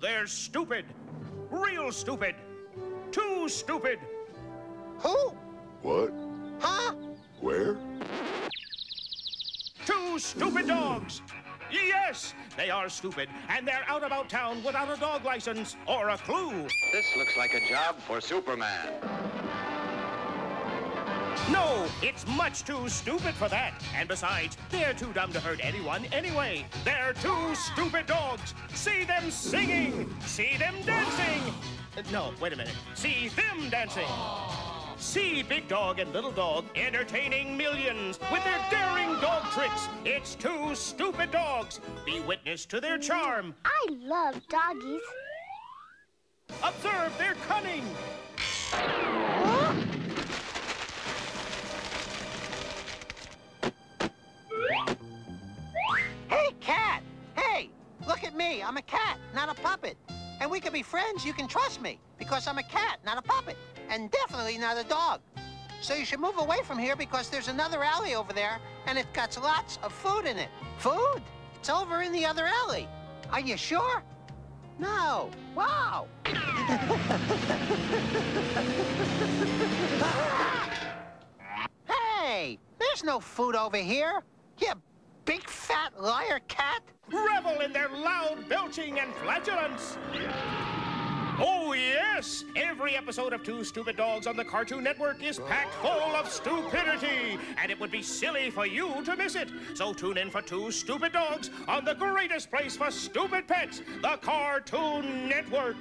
They're stupid. Real stupid. Too stupid. Who? What? Huh? Where? Two stupid dogs. Yes, they are stupid, and they're out about town without a dog license or a clue. This looks like a job for Superman. No, it's much too stupid for that. And besides, they're too dumb to hurt anyone anyway. They're two stupid dogs. See them singing. See them dancing. Uh, No, wait a minute. See them dancing. See Big Dog and Little Dog entertaining millions with their daring dog tricks. It's two stupid dogs. Be witness to their charm. I love doggies. Observe their cunning. Me. I'm a cat, not a puppet. And we can be friends. You can trust me because I'm a cat, not a puppet, and definitely not a dog. So you should move away from here because there's another alley over there, and it's got lots of food in it. Food? It's over in the other alley. Are you sure? No. Wow. hey, there's no food over here. You big fat liar cat. Revel in their loud belching and flatulence. Oh, yes! Every episode of Two Stupid Dogs on the Cartoon Network is packed full of stupidity, and it would be silly for you to miss it. So tune in for Two Stupid Dogs on the greatest place for stupid pets, the Cartoon Network.